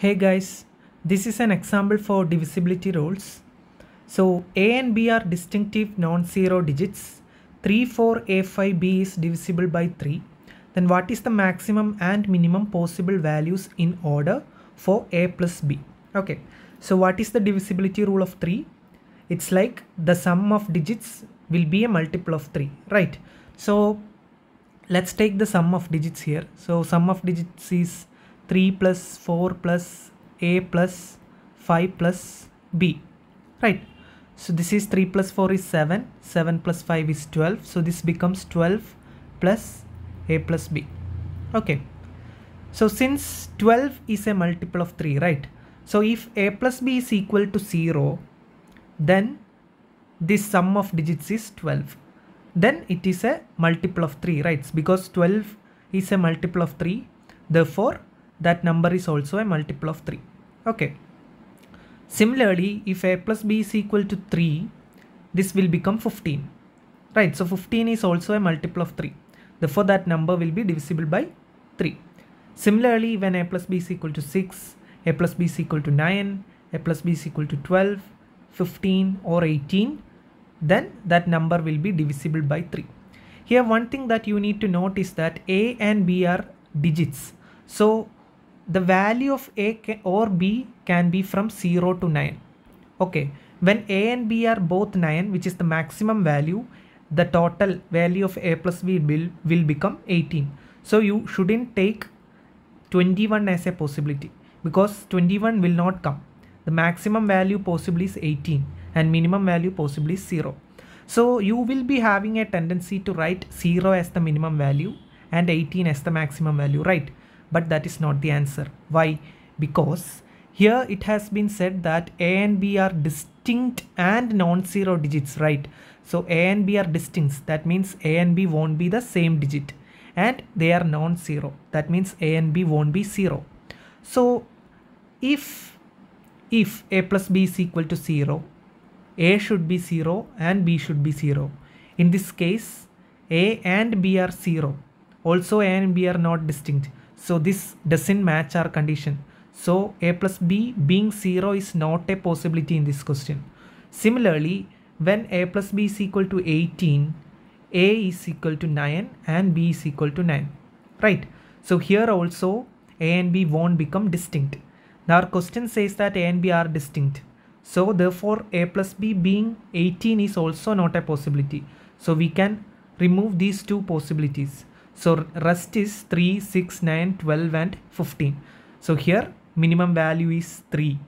Hey guys, this is an example for divisibility rules. So A and B are distinctive non-zero digits. 3, 4, A, 5, B is divisible by 3. Then what is the maximum and minimum possible values in order for A plus B? Okay, so what is the divisibility rule of 3? It's like the sum of digits will be a multiple of 3, right? So let's take the sum of digits here. So sum of digits is 3 plus 4 plus a plus 5 plus b. Right. So this is 3 plus 4 is 7 7 plus 5 is 12 so this becomes 12 plus a plus b. Okay. So since 12 is a multiple of 3 right? So if a plus b is equal to 0 then this sum of digits is 12 then it is a multiple of 3 right? Because 12 is a multiple of 3 therefore that number is also a multiple of 3 okay. Similarly if a plus b is equal to 3 this will become 15 right. So 15 is also a multiple of 3 therefore that number will be divisible by 3 similarly when a plus b is equal to 6 a plus b is equal to 9 a plus b is equal to 12 15 or 18 then that number will be divisible by 3 here one thing that you need to note is that a and b are digits. So the value of a or b can be from 0 to 9 okay when a and b are both 9 which is the maximum value the total value of a plus b will, will become 18 so you shouldn't take 21 as a possibility because 21 will not come. The maximum value possible is 18 and minimum value possibly is 0 so you will be having a tendency to write 0 as the minimum value and 18 as the maximum value right but that is not the answer. Why? Because here it has been said that A and B are distinct and non-zero digits, right? So A and B are distinct. That means A and B won't be the same digit and they are non-zero. That means A and B won't be zero. So if, if A plus B is equal to zero, A should be zero and B should be zero. In this case, A and B are zero. Also A and B are not distinct so this doesn't match our condition. So a plus b being 0 is not a possibility in this question. Similarly, when a plus b is equal to 18, a is equal to 9 and b is equal to 9. Right. So here also a and b won't become distinct. Now our question says that a and b are distinct. So therefore a plus b being 18 is also not a possibility. So we can remove these two possibilities. So rest is 3, 6, 9, 12 and 15. So here minimum value is 3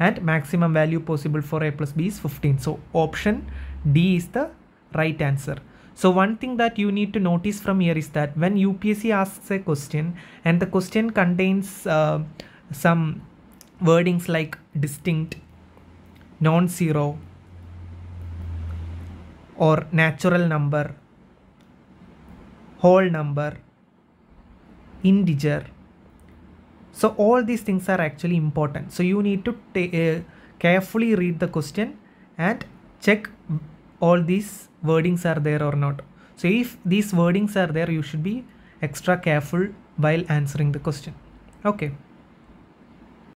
and maximum value possible for A plus B is 15. So option D is the right answer. So one thing that you need to notice from here is that when UPSC asks a question and the question contains uh, some wordings like distinct, non-zero or natural number whole number, integer. So all these things are actually important. So you need to uh, carefully read the question and check all these wordings are there or not. So if these wordings are there, you should be extra careful while answering the question. Okay.